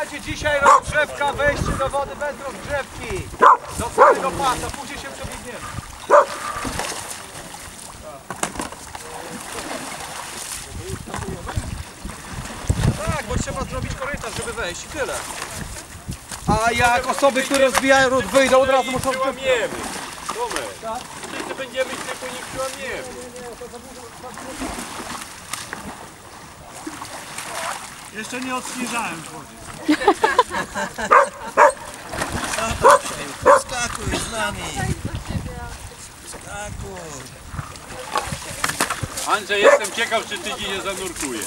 Słuchajcie, dzisiaj rozgrzewka, wejście do wody bez rozgrzewki. Do całego pasa, później się przebiegniemy. Tak, bo trzeba zrobić korytarz, żeby wejść i tyle. A jak osoby, które rozbijają ród wyjdą, od razu muszą... Przełamiemy. Tomek. Wszyscy będziemy się tylko nie przełamiemy. Jeszcze nie odśnieżałem w wodzie. Skakuj z nami. Skakuj. Andrzej, jestem ciekaw, czy ty dziś nie zanurkujesz.